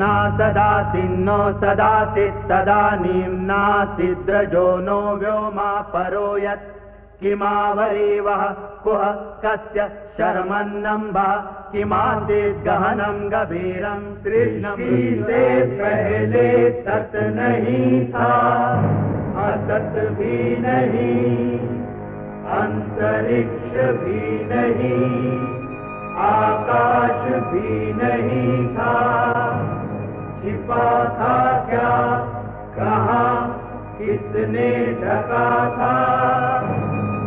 ना सदासिन्नो सदासित् तदानीं नासिद्रजो नो व्योमा परो यत्। किमावरीवः कुह, कस्य शर्मन्नम्भः किमासीत् गहनं गभीरं सृष्टि से पहले सत नहीं था, असत भी नहीं, अंतरिक्ष भी नहीं, आकाश भी नहीं था। छिपा था क्या? कहा, किसने ढका था?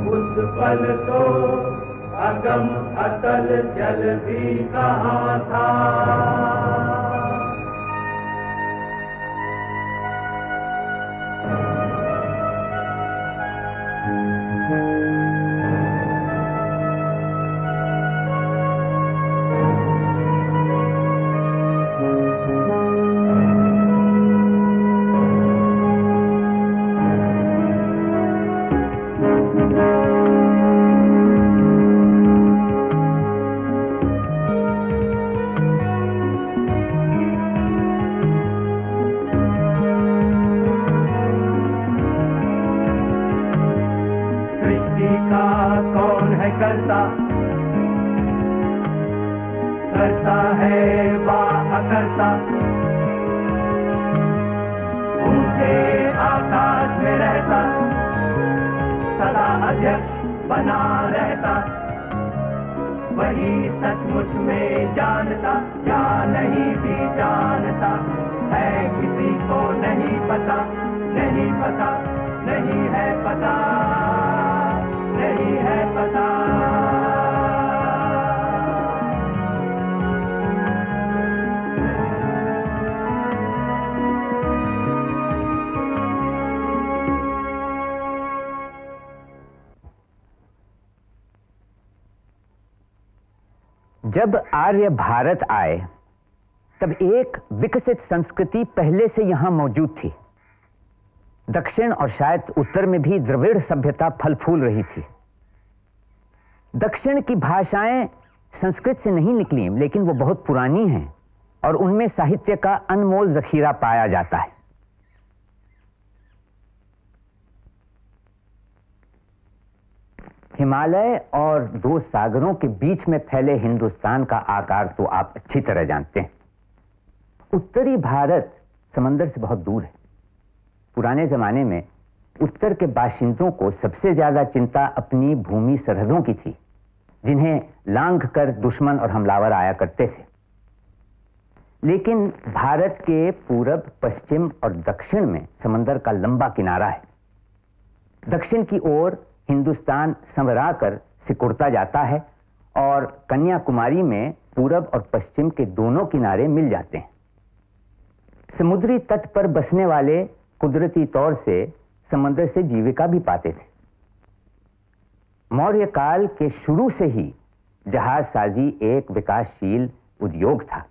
उस पल तो अगम अतल जल भी कहा था? सृष्टि का कौन है करता? करता है वा करता। ऊँचे आकाश में रहता, सदा अध्यक्ष बना रहता। वही सचमुच में जानता, या नहीं भी जानता। है किसी को नहीं पता नहीं पता, नहीं है पता। है पता। जब आर्य भारत आए, तब एक विकसित संस्कृति पहले से यहाँ मौजूद थी। दक्षिण और शायद उत्तर में भी द्रविड़ सभ्यता फल फूल रही थी। दक्षिण की भाषाएँ संस्कृत से नहीं निकली, लेकिन वो बहुत पुरानी हैं और उनमें साहित्य का अनमोल जखीरा पाया जाता है। हिमालय और दो सागरों के बीच में फैले हिंदुस्तान का आकार तो आप अच्छी तरह जानते हैं। उत्तरी भारत समंदर से बहुत दूर है। पुराने जमाने में उत्तर के बाशिंदों को सबसे ज़्यादा चिंता अपनी भूमि सरहदों की थी। जिन्हें लांघ कर दुश्मन और हमलावर आया करते थे। लेकिन भारत के पूरब, पश्चिम और दक्षिण में समंदर का लंबा किनारा है। दक्षिण की ओर हिंदुस्तान संवरा कर सिकुड़ता जाता है और कन्याकुमारी में पूरब और पश्चिम के दोनों किनारे मिल जाते हैं। समुद्री तट पर बसने वाले कुदरती तौर से समंदर से जीविका भी पाते थे। मौर्य काल के शुरू से ही जहाज़ साजी एक विकासशील उद्योग था।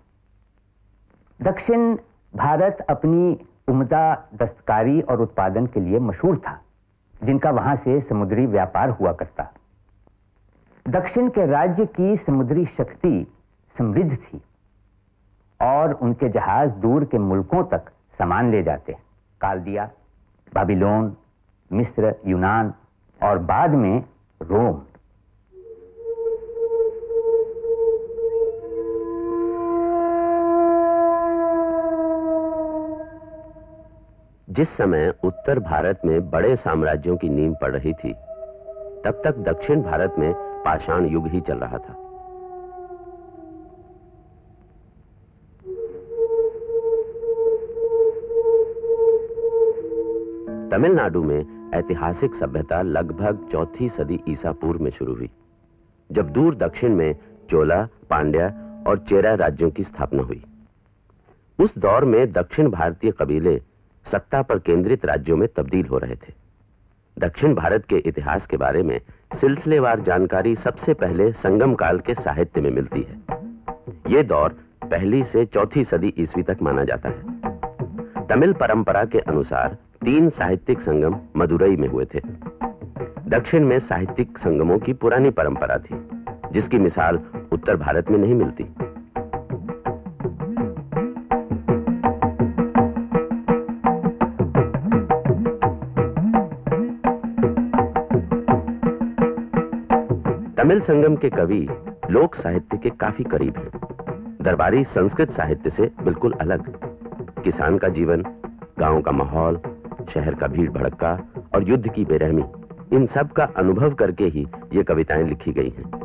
दक्षिण भारत अपनी उम्दा दस्तकारी और उत्पादन के लिए मशहूर था, जिनका वहाँ से समुद्री व्यापार हुआ करता। दक्षिण के राज्य की समुद्री शक्ति समृद्ध थी और उनके जहाज़ दूर के मुल्कों तक सामान ले जाते। कालदिया, बाबिलोन, मिस्र, यूनान और बाद में रोम। जिस समय उत्तर भारत में बड़े साम्राज्यों की नींव पड़ रही थी, तब तक दक्षिण भारत में पाषाण युग ही चल रहा था। तमिलनाडु में ऐतिहासिक सभ्यता लगभग चौथी सदी ईसा पूर्व में शुरू हुई, जब दूर दक्षिण में चोला, पांड्या और चेरा राज्यों की स्थापना हुई। उस दौर में दक्षिण भारतीय कबीले सत्ता पर केंद्रित राज्यों में तब्दील हो रहे थे। दक्षिण भारत के इतिहास के बारे में सिलसिलेवार जानकारी सबसे पहले संगम काल के साहित्य में मिलती है। यह दौर पहली से चौथी सदी ईस्वी तक माना जाता है। तमिल परंपरा के अनुसार तीन साहित्यिक संगम मदुरई में हुए थे। दक्षिण में साहित्यिक संगमों की पुरानी परंपरा थी, जिसकी मिसाल उत्तर भारत में नहीं मिलती। तमिल संगम के कवि लोक साहित्य के काफ़ी करीब हैं। दरबारी संस्कृत साहित्य से बिल्कुल अलग। किसान का जीवन, गाँव का माहौल शहर का भीड़ भड़का और युद्ध की बेरहमी। इन सब का अनुभव करके ही ये कविताएँ लिखी गई हैं।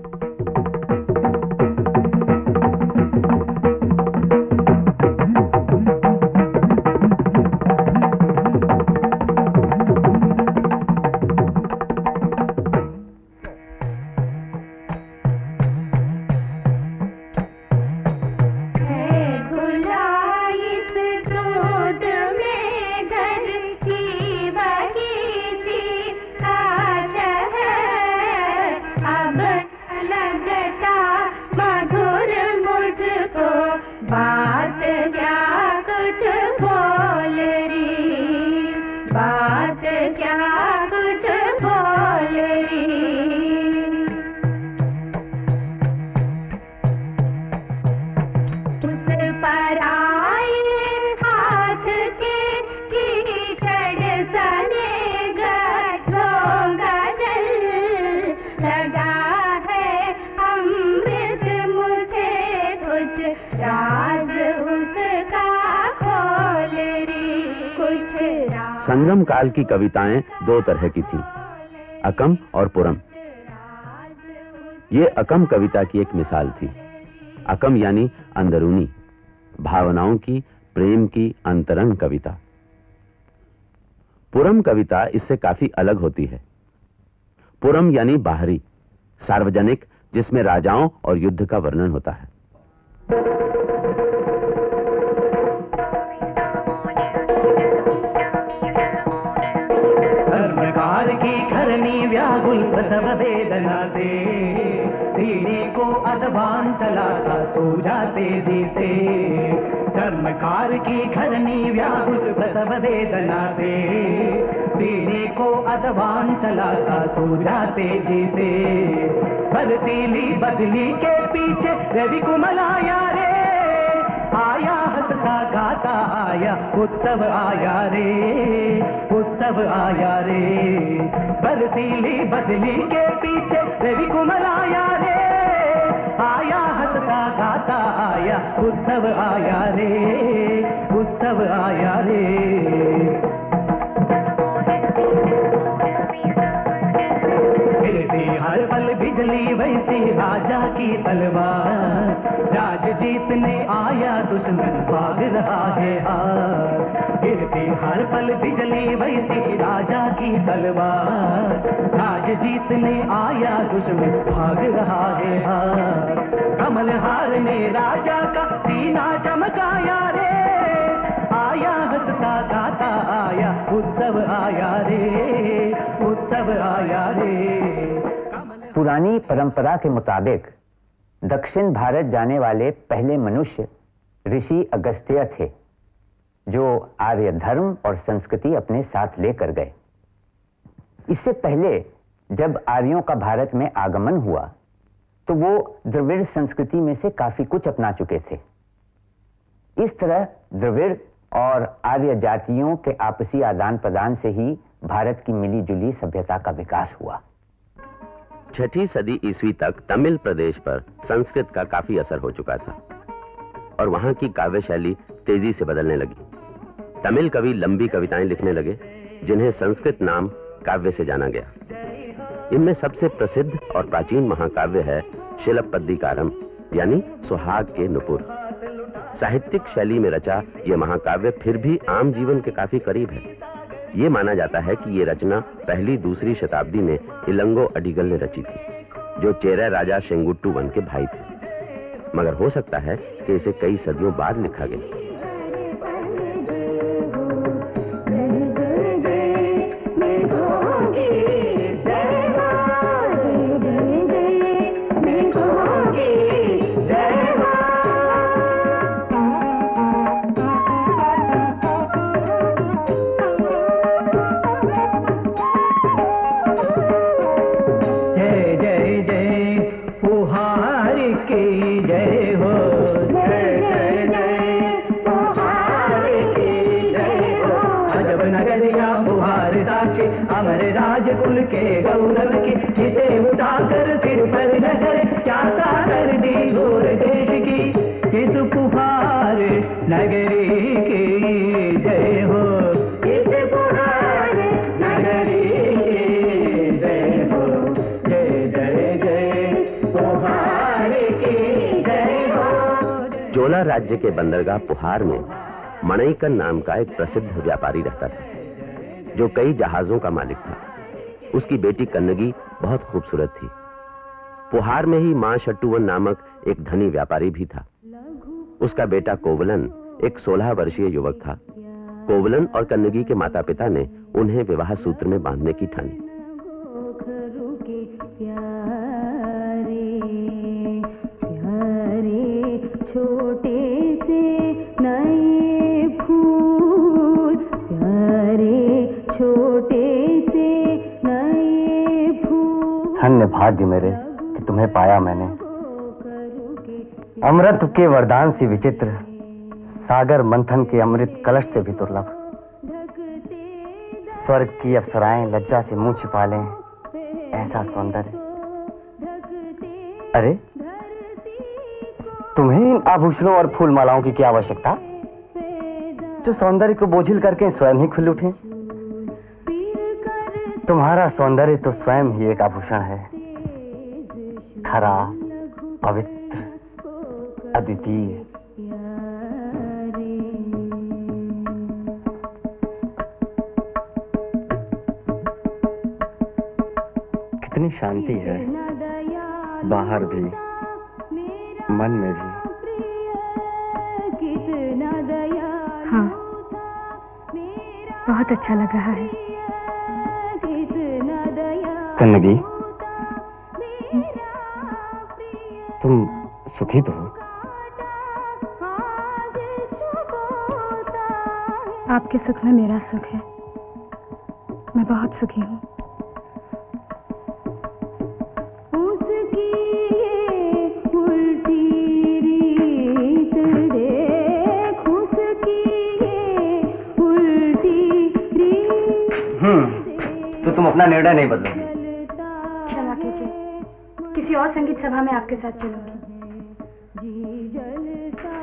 संगम काल की कविताएँ दो तरह की थी, अकम और पुरम। ये अकम कविता की एक मिसाल थी। अकम यानी अंदरूनी, भावनाओं की, प्रेम की अंतरंग कविता। पुरम कविता इससे काफ़ी अलग होती है। पुरम यानी बाहरी, सार्वजनिक, जिसमें राजाओं और युद्ध का वर्णन होता है। प्रसव वेदना से। सीने को अदबान चला था सो जाते जी से। चर्मकार की घरनी व्याकुल प्रसव वेदना से। सीने को अदबान चला था सो जाते जी से। बदतीली बदली के पीछे रवि कुमलाया रे। आया हंसता गाता आया, उत्सव आया रे, उत्सव आया रे। बरसीली बदली के पीछे रवि कुमल आया रे। आया हंसता गाता आया, उत्सव आया रे, उत्सव आया रे। हर पल बिजली, वैसी राजा की तलवार। राज जीतने आया, दुश्मन भाग रहा है हार। गिरती हर पल बिजली, वैसी राजा की तलवार। राज जीतने आया, दुश्मन भाग रहा है हार। कमल हार ने राजा का सीना चमकाया रे। आया हंसता, गाता आया, उत्सव आया रे। उत्सव आया पुरानी परंपरा के मुताबिक दक्षिण भारत जाने वाले पहले मनुष्य ऋषि अगस्त्य थे, जो आर्य धर्म और संस्कृति अपने साथ लेकर गए। इससे पहले जब आर्यों का भारत में आगमन हुआ तो वो द्रविड़ संस्कृति में से काफ़ी कुछ अपना चुके थे। इस तरह द्रविड़ और आर्य जातियों के आपसी आदान प्रदान से ही भारत की मिली जुली सभ्यता का विकास हुआ। छठी सदी ईस्वी तक तमिल प्रदेश पर संस्कृत का काफ़ी असर हो चुका था और वहाँ की काव्य शैली तेज़ी से बदलने लगी। तमिल कवि लंबी कविताएँ लिखने लगे, जिन्हें संस्कृत नाम काव्य से जाना गया। इनमें सबसे प्रसिद्ध और प्राचीन महाकाव्य है शिलपद्दिकारम यानी सुहाग के नुपुर। साहित्यिक शैली में रचा यह महाकाव्य फिर भी आम जीवन के काफ़ी करीब है। ये माना जाता है कि ये रचना पहली दूसरी शताब्दी में इलंगो अडिगल ने रची थी, जो चेरा राजा शेंगुट्टू वन के भाई थे। मगर हो सकता है कि इसे कई सदियों बाद लिखा गया। चोला राज्य के बंदरगाह पुहार में मणईकन नाम का एक प्रसिद्ध व्यापारी रहता था, जो कई जहाजों का मालिक था। उसकी बेटी कन्नगी बहुत खूबसूरत थी। पुहार में ही माँ शट्टुवन नामक एक धनी व्यापारी भी था। उसका बेटा कोवलन एक सोलह वर्षीय युवक था। कोवलन और कन्नगी के माता पिता ने उन्हें विवाह सूत्र में बांधने की ठानी। भाग्य मेरे कि तुम्हें पाया मैंने। अमृत के वरदान से विचित्र, सागर मंथन के अमृत कलश से भी दुर्लभ। स्वर्ग की अप्सराएँ लज्जा से मुँह छिपा लें, ऐसा सौंदर्य। अरे, तुम्हें इन आभूषणों और फूल मालाओं की क्या आवश्यकता? जो सौंदर्य को बोझिल करके स्वयं ही खुल उठे। तुम्हारा सौंदर्य तो स्वयं ही एक आभूषण है। खरा पवित्र अद्वितीय। कितनी शांति है बाहर भी मन में भी। हाँ बहुत अच्छा लग रहा है। कितना तुम सुखी तो हो। है आपके सुख में मेरा सुख है। मैं बहुत सुखी हूँ। उल्टी तो तुम अपना निर्णय नहीं बदलोगी। और संगीत सभा में आपके साथ चलूँगी। जी जलता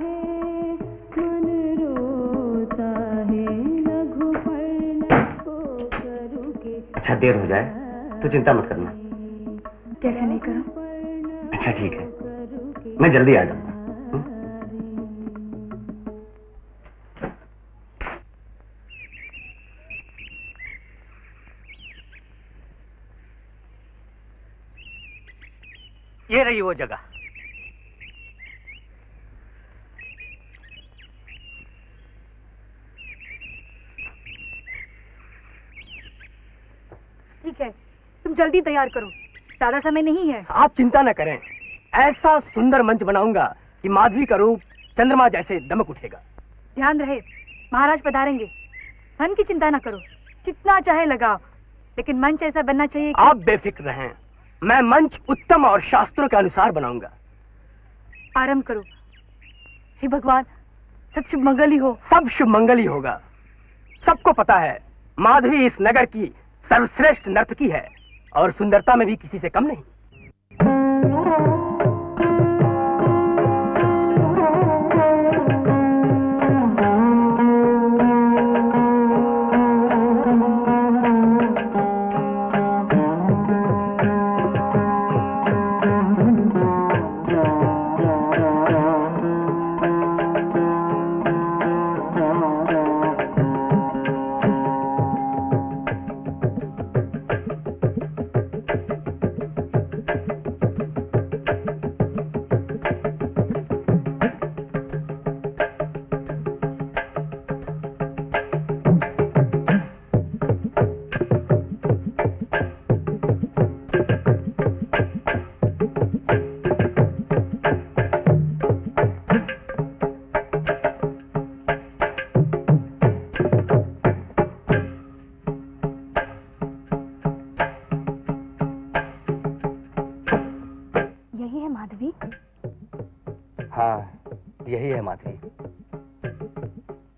है मन रोता है लघु को करू के अच्छा देर हो जाए तो चिंता मत करना। कैसे नहीं करूँ? अच्छा ठीक है। मैं जल्दी आ जाऊँगा ठीक है तुम जल्दी तैयार करो। ज़्यादा समय नहीं है। आप चिंता न करें। ऐसा सुंदर मंच बनाऊँगा कि माधवी का रूप चंद्रमा जैसे दमक उठेगा। ध्यान रहे महाराज पधारेंगे। धन की चिंता ना करो जितना चाहे लगाओ। लेकिन मंच ऐसा बनना चाहिए कि आप बेफिक्र रहें। मैं मंच उत्तम और शास्त्रों के अनुसार बनाऊँगा। आरंभ करो। हे भगवान सब शुभ मंगल ही हो। सब शुभ मंगल ही होगा। सबको पता है माधवी इस नगर की सर्वश्रेष्ठ नर्तकी है और सुंदरता में भी किसी से कम नहीं।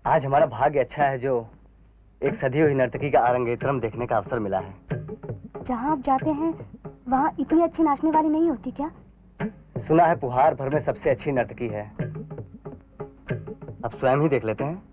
आज हमारा भाग्य अच्छा है जो एक सदी हुई नर्तकी का आरंगेत्रम देखने का अवसर मिला है। जहाँ आप जाते हैं वहाँ इतनी अच्छी नाचने वाली नहीं होती क्या? सुना है पुहार भर में सबसे अच्छी नर्तकी है। अब स्वयं ही देख लेते हैं।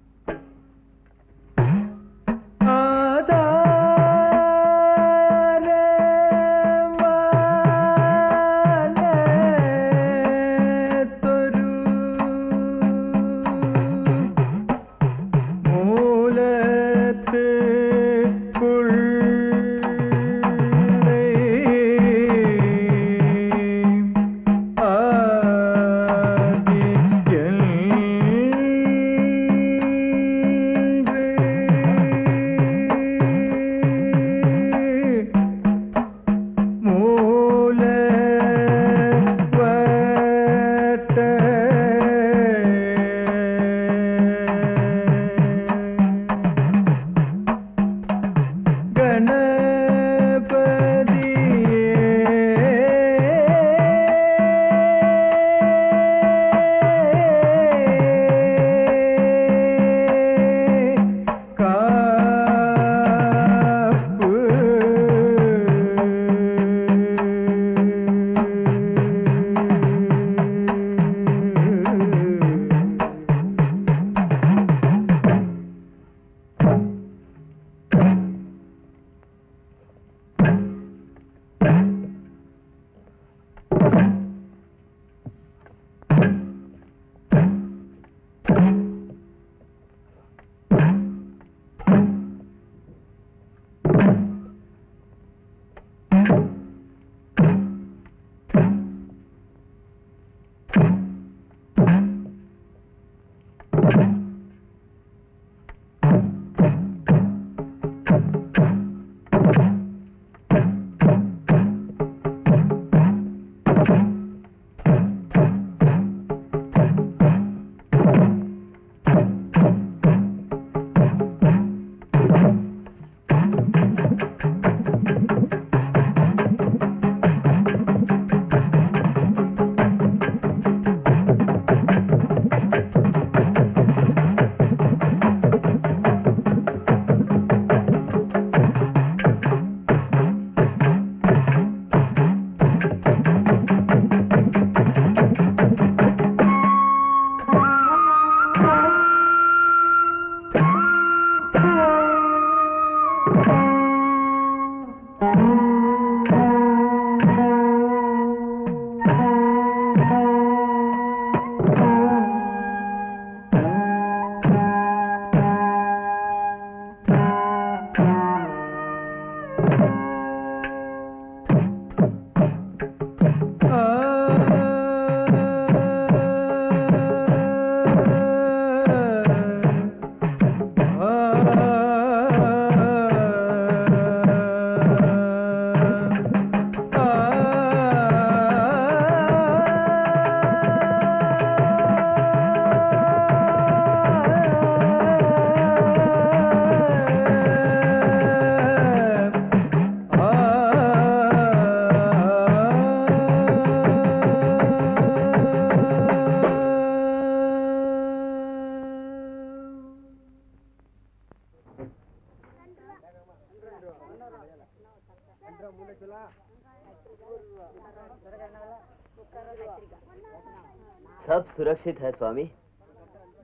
सुरक्षित है स्वामी।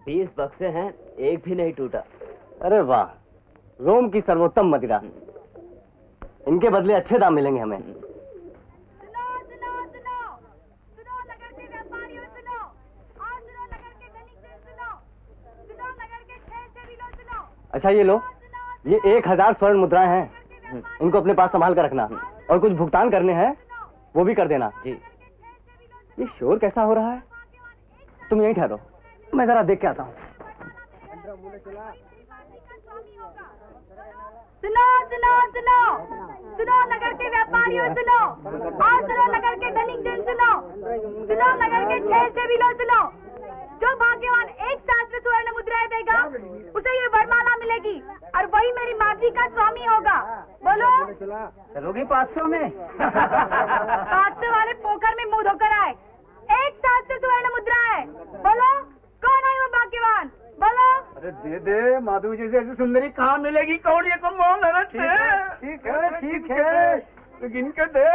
बीस बक्से हैं एक भी नहीं टूटा। अरे वाह रोम की सर्वोत्तम मदिरा। इनके बदले अच्छे दाम मिलेंगे हमें। सुनो सुनो सुनो सुनो नगर के व्यापारियों सुनो और सुनो नगर के धनिक जन सुनो सुनो नगर के खेल से भी लो। सुनो अच्छा ये लो ये एक हज़ार स्वर्ण मुद्राएँ हैं। इनको अपने पास संभाल कर रखना। और कुछ भुगतान करने हैं वो भी कर देना। जी। ये शोर कैसा हो रहा है? तुम यहीं ठहरो। मैं जरा देख के आता हूँ। सुनो सुनो सुनो। सुनो नगर के व्यापारियों सुनो। और सुनो नगर के धनिक जन सुनो। सुनो नगर के छेल से भी लो सुनो। जो भाग्यवान एक सहस्त्र सुवर्ण मुद्राएँ देगा उसे ये वरमाला मिलेगी और वही मेरी माधवी का स्वामी होगा। बोलो। चलोगी पाँच सौ में? पाँच सौ वाले पोखर में मुँह धोकर आए। एक सहस्त्र सुवर्ण मुद्राएँ बोलो कौन है वो भाग्यवान? बोलो। अरे दे दे जी से ऐसी सुंदरी कहाँ मिलेगी? कौन ये कौन मोहन ठीक है ठीक है ठीक है तो गिन के दे।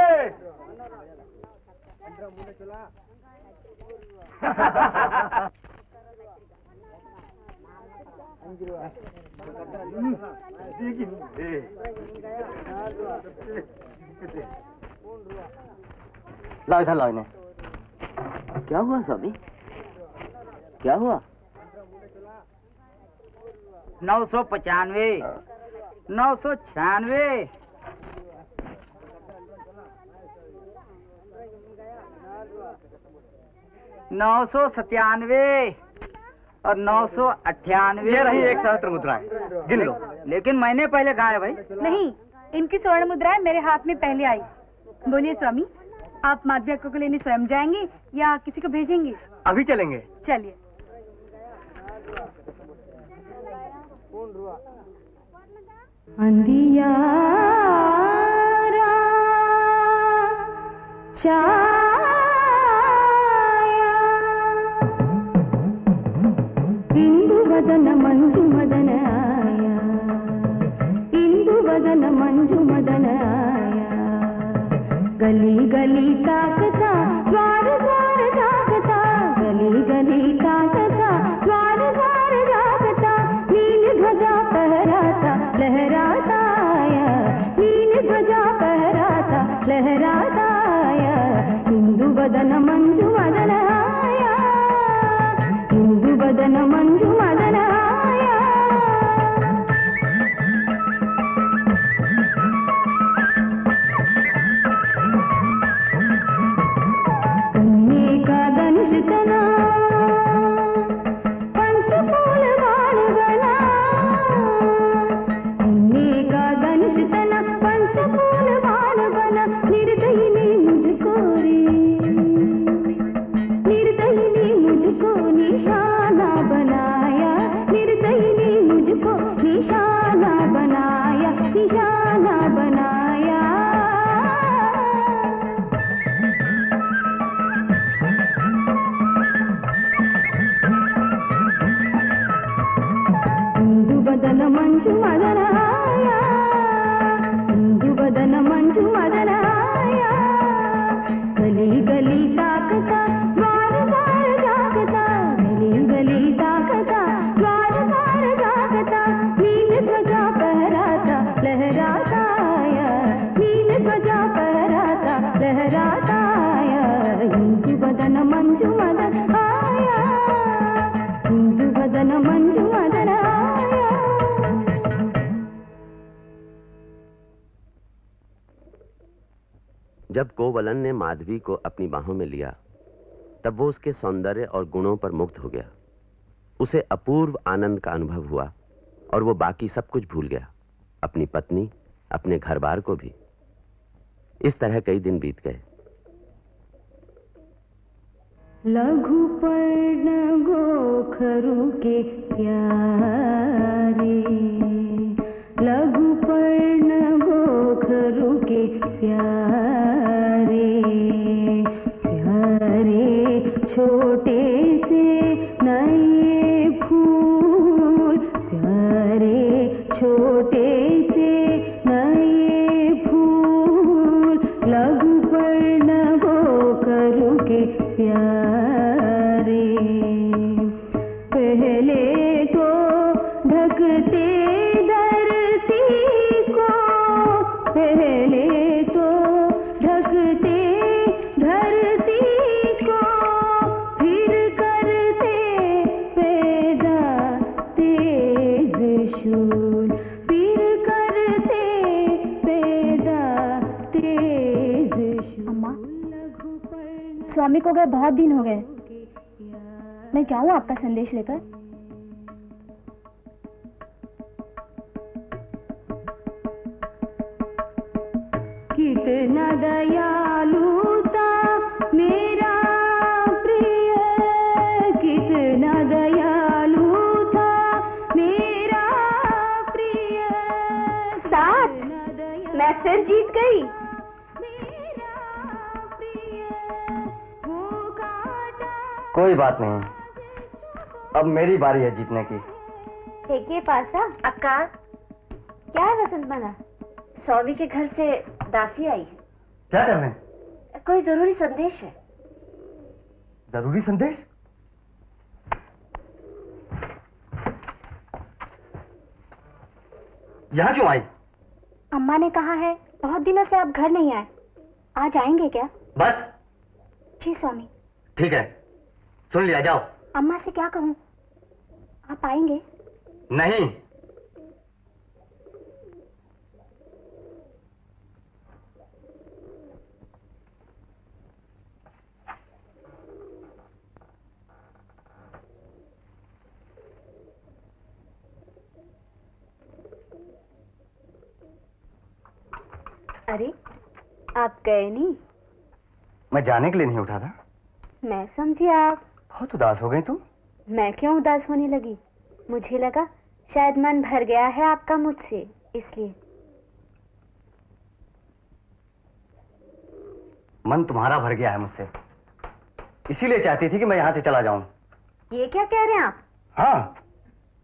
लाओ इधर लाओ इन्हें। क्या हुआ स्वामी? क्या हुआ? नौ सौ पचानवे। नौ सौ छियानवे। नौ सौ सत्यानवे और नौ सौ अट्ठानवे। ये रही एक सहस्त्र मुद्राएँ। गिन लो। लेकिन मैंने पहले कहा है भाई। नहीं इनकी स्वर्ण मुद्राएँ मेरे हाथ में पहले आई। बोलिए स्वामी आप माधवी अक्का को लेने स्वयं जाएँगे? या किसी को भेजेंगे? अभी चलेंगे। चलिए। अंधिया छाया। इंदु वदन मंजु मदन आया। इंदु वदन मंजु मदन आया। गली गली ताकता द्वार माधवी को अपनी बाहों में लिया, तब वो उसके सौंदर्य और गुणों पर मुक्त हो गया। उसे अपूर्व आनंद का अनुभव हुआ और वो बाकी सब कुछ भूल गया, अपनी पत्नी, अपने घर बार को भी। इस तरह कई दिन बीत गए। लघु पर्ण गोखरु के प्यारे, लघु पर्ण गोखरु के प्यारे। आपका संदेश लेकर बारी है जीतने की। देखिए पासा अक्का। क्या है वसंत मना स्वामी के घर से दासी आई है। क्या करने कोई ज़रूरी संदेश है? ज़रूरी संदेश? यहाँ क्यों आई? अम्मा ने कहा है बहुत दिनों से आप घर नहीं आए। आज आएँगे क्या? बस। जी स्वामी। ठीक है। सुन लिया जाओ। अम्मा से क्या कहूँ? आप आएँगे? नहीं। अरे आप गए नहीं? मैं जाने के लिए नहीं उठा था। मैं समझी आप। बहुत उदास हो गई तुम। मैं क्यों उदास होने लगी? मुझे लगा शायद मन भर गया है आपका मुझसे इसलिए। मन तुम्हारा भर गया है मुझसे। इसीलिए चाहती थी कि मैं यहाँ से चला जाऊँ। ये क्या कह रहे हैं आप? हाँ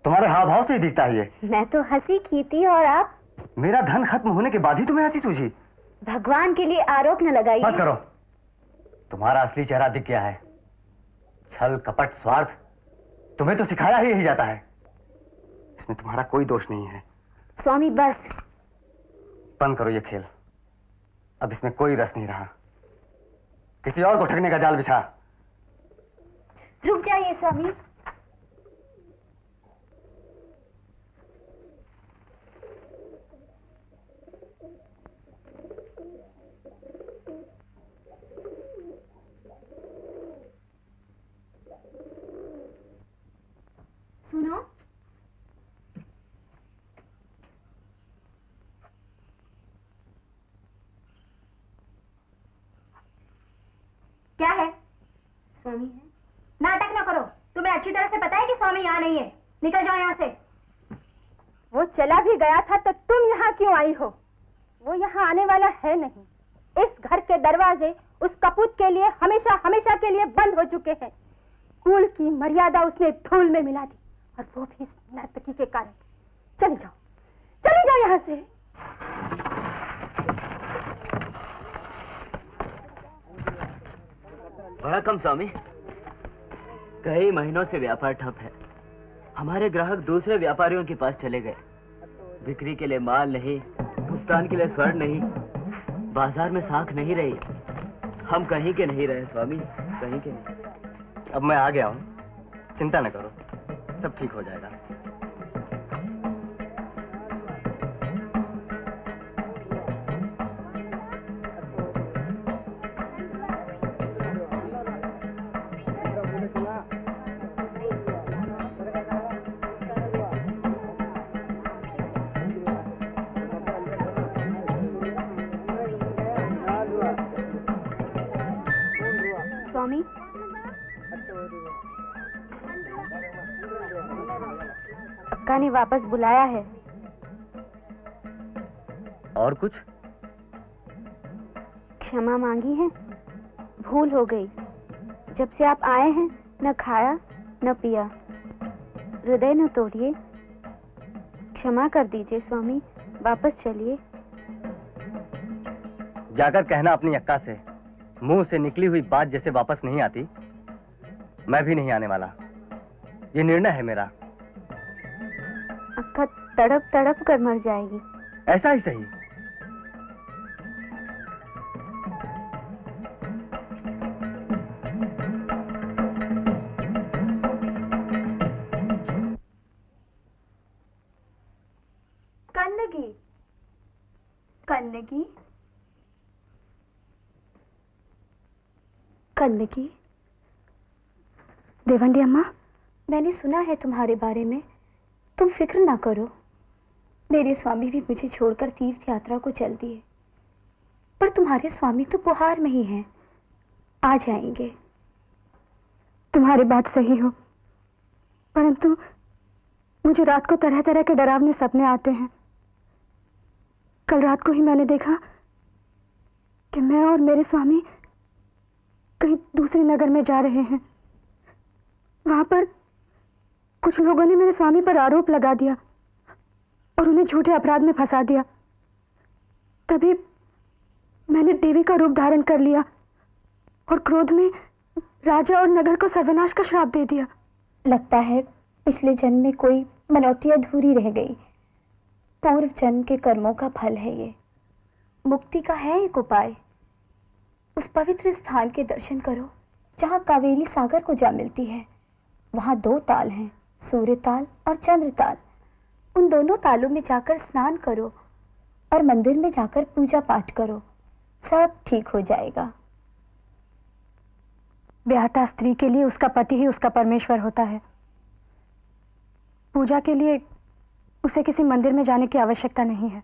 तुम्हारे हाव भाव से ही दिखता है ये। मैं तो हँसी की थी और आप? मेरा धन खत्म होने के बाद ही तुम्हें हँसी तुझी भगवान के लिए आरोप न लगाइए। करो। तुम्हारा असली चेहरा दिख गया है। छल कपट स्वार्थ तुम्हें तो सिखाया ही नहीं जाता है। इसमें तुम्हारा कोई दोष नहीं है। स्वामी बस। बंद करो ये खेल। अब इसमें कोई रस नहीं रहा। किसी और को ठगने का जाल बिछा। रुक जाइए स्वामी सुनो क्या है स्वामी। है नाटक ना करो। तुम्हें अच्छी तरह से पता है कि स्वामी यहाँ नहीं है। निकल जाओ यहाँ से। वो चला भी गया था तो तुम यहाँ क्यों आई हो? वो यहाँ आने वाला है नहीं। इस घर के दरवाजे उस कपूत के लिए हमेशा हमेशा के लिए बंद हो चुके हैं। कुल की मर्यादा उसने धूल में मिला दी और वो भी इस नर्तकी के कारण। चले जाओ। चले जाओ यहाँ से। बड़ा कम स्वामी। कई महीनों से व्यापार ठप है। हमारे ग्राहक दूसरे व्यापारियों के पास चले गए। बिक्री के लिए माल नहीं, भुगतान के लिए स्वर्ण नहीं, बाज़ार में साख नहीं रही। हम कहीं के नहीं रहे स्वामी, कहीं के नहीं। अब मैं आ गया हूँ। चिंता न करो, सब ठीक हो जाएगा। अक्का ने वापस बुलाया है। और कुछ? क्षमा मांगी है। भूल हो गई। जब से आप आए हैं न खाया न पिया। हृदय न तोड़िए। क्षमा कर दीजिए स्वामी। वापस चलिए। जाकर कहना अपनी अक्का से। मुँह से निकली हुई बात जैसे वापस नहीं आती। मैं भी नहीं आने वाला। ये निर्णय है मेरा। तड़प तड़प कर मर जाएगी। ऐसा ही सही। कन्नगी। कन्नगी। कन्नगी। देवंडी अम्मा मैंने सुना है तुम्हारे बारे में। तुम फ़िक्र ना करो। मेरे स्वामी भी मुझे छोड़कर तीर्थ यात्रा को चल दिए पर तुम्हारे स्वामी तो बुहार में ही हैं। आ जाएँगे। तुम्हारी बात सही हो। परंतु मुझे रात को तरह तरह के डरावने सपने आते हैं। कल रात को ही मैंने देखा कि मैं और मेरे स्वामी कहीं दूसरे नगर में जा रहे हैं। वहाँ पर कुछ लोगों ने मेरे स्वामी पर आरोप लगा दिया। और उन्हें झूठे अपराध में फंसा दिया। तभी मैंने देवी का रूप धारण कर लिया और क्रोध में राजा और नगर को सर्वनाश का श्राप दे दिया। लगता है पिछले जन्म में कोई मनौती अधूरी रह गई। पूर्व जन्म के कर्मों का फल है ये। मुक्ति का है एक उपाय। उस पवित्र स्थान के दर्शन करो, जहाँ कावेरी सागर को जा मिलती है। वहाँ दो ताल हैं, सूर्य ताल और चंद्र ताल। उन दोनों तालों में जाकर स्नान करो और मंदिर में जाकर पूजा पाठ करो। सब ठीक हो जाएगा। ब्याहता स्त्री के लिए उसका पति ही उसका परमेश्वर होता है। पूजा के लिए उसे किसी मंदिर में जाने की आवश्यकता नहीं है।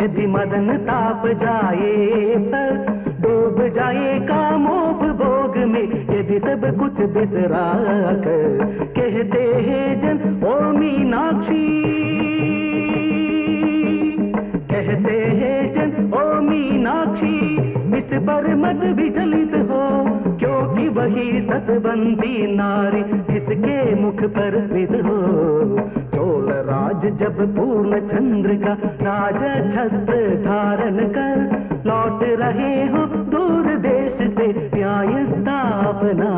यदि मदन ताप जाए, पर डूब जाए कामोप भोग में, यदि सब कुछ बिसरा कर कहते हैं जन ओ मीनाक्षी। कहते हैं जन ओ मीनाक्षी, इस पर मत विचलित हो, क्योंकि वही सतबंदी नारी जिसके मुख पर स्मित हो। चोल राज जब पूर्ण चंद्र का राज छत्र धारण कर। लौट रहे हो दूर देश से, न्याय स्थापना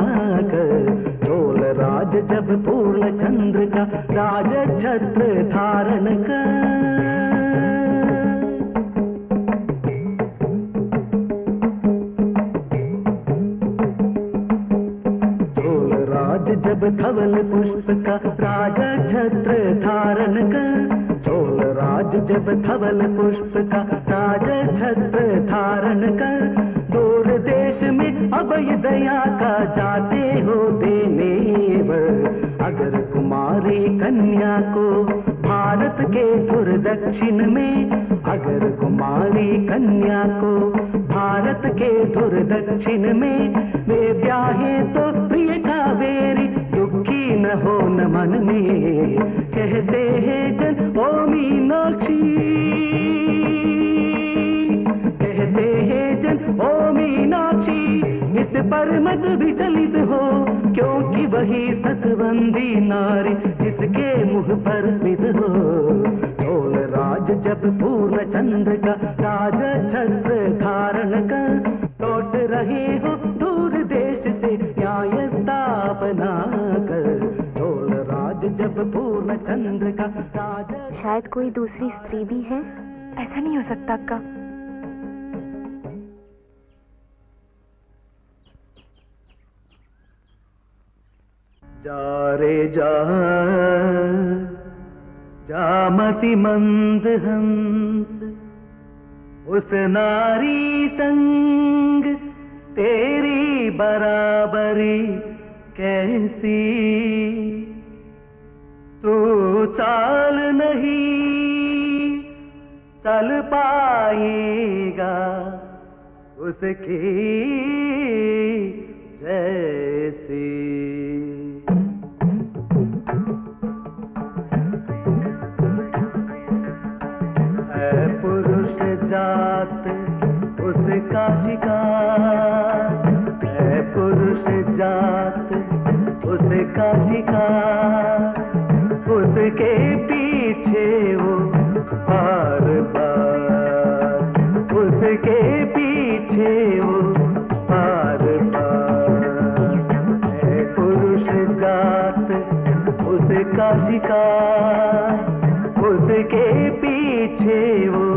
कर। चोल राज जब पूर्ण चंद्र का राज छत्र धारण कर। राज धवल पुष्प का राजा छत्र धारण कर। चोल राज जब धवल पुष्प का राजा छत्र धारण कर। दूर देश में अभय दया का जाते हो देने अगर कुमारी कन्या को भारत के धुर दक्षिण में, अगर कुमारी कन्या को भारत के धुर दक्षिण में, वे ब्याहे तो प्रिय कावेरी दुखी न मन में कहते हैं जन ओ मीनाक्षी कहते हैं जन ओ मीनाक्षी इस पर मत विचलित हो, क्योंकि वही सतबंदी नारी जिसके मुख पर स्मित हो। राज जब पूर्ण चंद्र का राज छत्र राज शायद कोई दूसरी स्त्री भी है। ऐसा नहीं हो सकता, अक्का। जा रे जा जामति मंद हंस, उस नारी संग तेरी बराबरी कैसी? तू चाल नहीं, चल पाएगा उसकी जैसी। है पुरुष जात, उसका शिकार। है पुरुष जात, उसका शिकार। उसके पीछे वो बार पार। उसके पीछे वो बार बार है पुरुष जात, उसका शिकार। उसके पीछे वो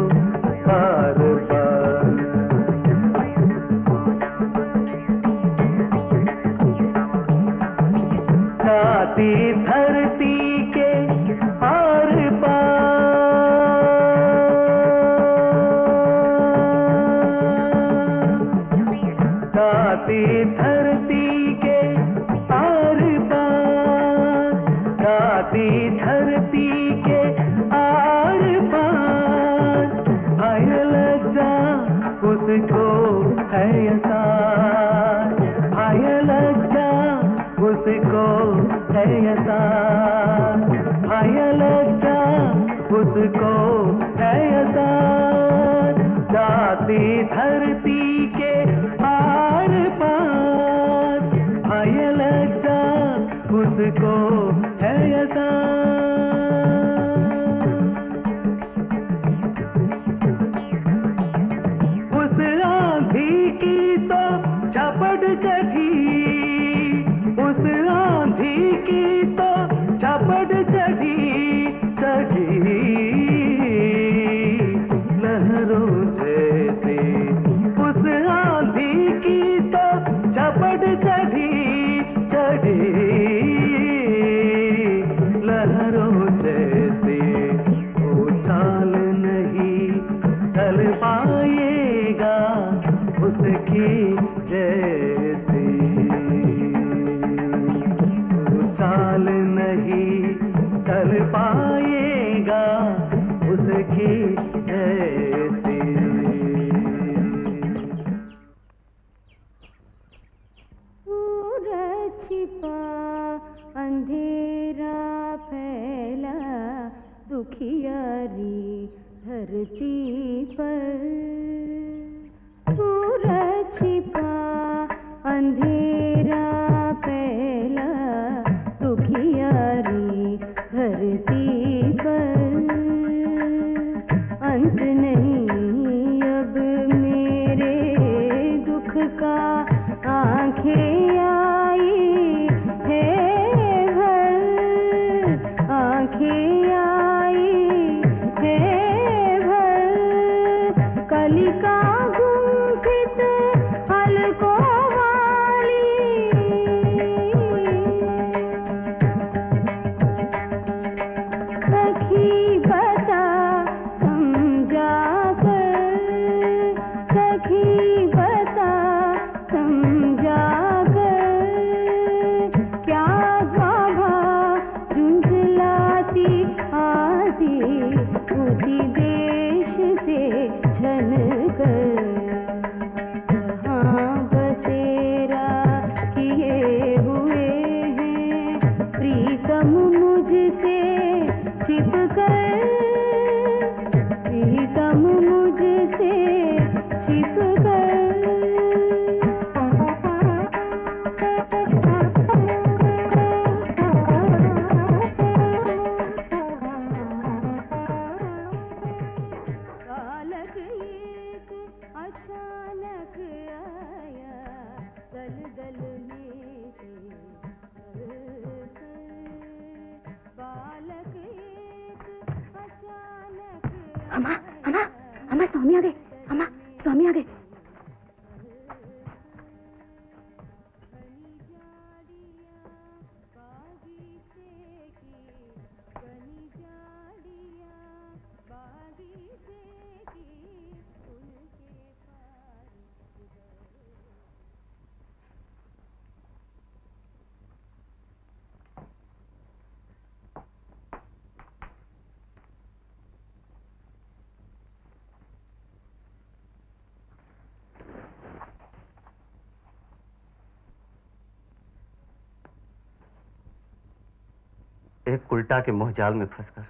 एक उल्टा के मोह जाल में फंसकर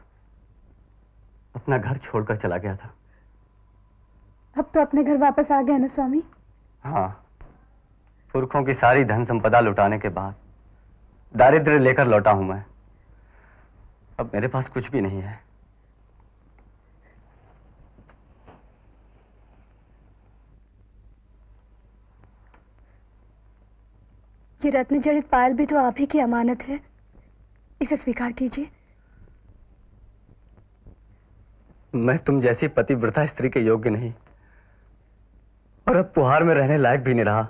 अपना घर छोड़कर चला गया था। अब तो अपने घर वापस आ गया ना स्वामी? हाँ। पुरखों की सारी धन संपदा लुटाने के बाद दारिद्र्य लेकर लौटा हूँ मैं। अब मेरे पास कुछ भी नहीं है। ये रत्न जड़ित पायल भी तो आप ही की अमानत है। इसे स्वीकार कीजिए। मैं तुम जैसी पतिव्रता स्त्री के योग्य नहीं और अब पुहार में रहने लायक भी नहीं रहा।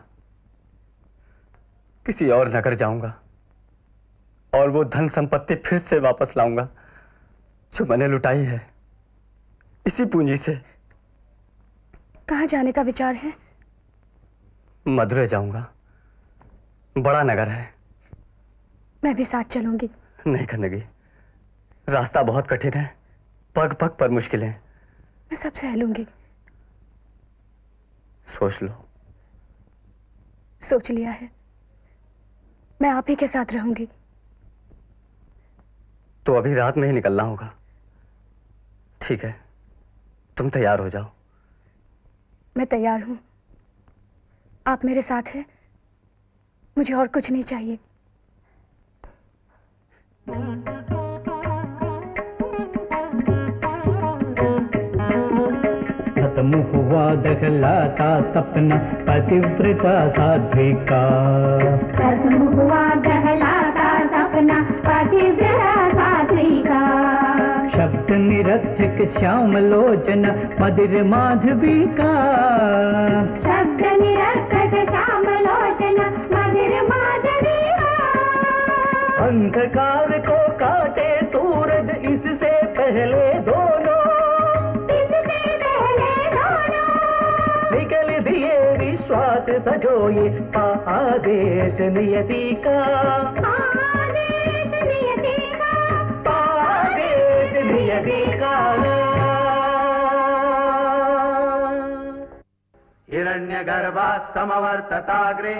किसी और नगर जाऊँगा और वो धन संपत्ति फिर से वापस लाऊँगा जो मैंने लुटाई है। इसी पूंजी से कहा जाने का विचार है? मदुरै जाऊँगा। बड़ा नगर है। मैं भी साथ चलूँगी। नहीं कन्नगी रास्ता बहुत कठिन है। पग पग पर मुश्किल है। मैं सब सह लूँगी। सोच लो। सोच लिया है। मैं आप ही के साथ रहूँगी। तो अभी रात में ही निकलना होगा। ठीक है। तुम तैयार हो जाओ। मैं तैयार हूँ। आप मेरे साथ हैं। मुझे और कुछ नहीं चाहिए। खत्म हुआ दखलाता सपना पतिव्रता साध्वी का। खत्म हुआ दहलाता सपना पतिव्रता साध्वी का। शब्द निरर्थक श्याम लोचन मदिर माधवी का। शब्द निरर्थक अंधकार को काटे सूरज इससे पहले दोनों। इससे पहले दोनों। निकल दिए विश्वास सजो ये आदेश नियति का। आदेश नियति का। आदेश नियति समवर्तताग्रे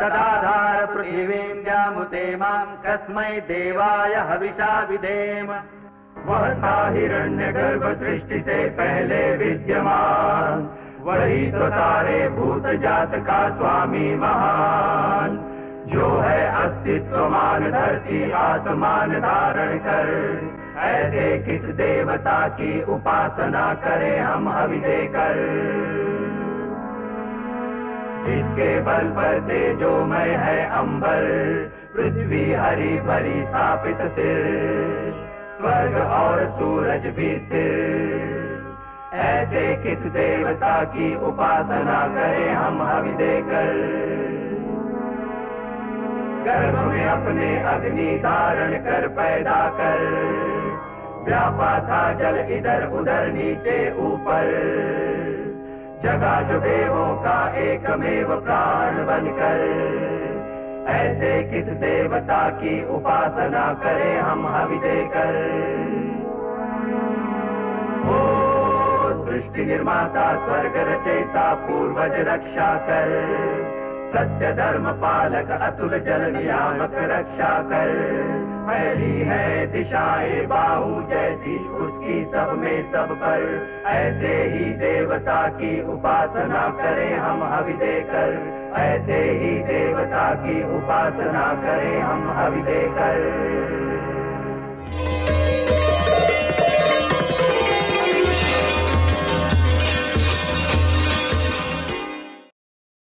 सदाधार पृथिवीं जामुते माँ कस्मै देवाय हविषा विधेम वह था हिरण्य गर्भ सृष्टि से पहले विद्यमान। वही तो सारे भूत जात का स्वामी महान। जो है अस्तित्वमान धरती, आसमान धारण कर। ऐसे किस देवता की उपासना करें हम हवि देकर जिसके बल पर तेजोमय है अंबर, पृथ्वी हरी भरी स्थापित सिर, स्वर्ग और सूरज भी स्थिर। ऐसे किस देवता की उपासना करें हम हवि देकर? गर्भ में अपने अग्नि धारण कर पैदा कर। व्यापा था जल इधर उधर नीचे ऊपर। जगा जो देवों का एकमेव प्राण बनकर। ऐसे किस देवता की उपासना करें हम हवि देकर? ओ सृष्टि निर्माता, स्वर्ग रचयिता, पूर्वज रक्षा कर। सत्य धर्म पालक, अतुल जल नियामक रक्षा कर। फैली है दिशाए बाहु जैसी, उसकी सब में सब पर। ऐसे ही देवता की उपासना करें हम हवि देकर। ऐसे ही देवता की उपासना करें हम हवि देकर।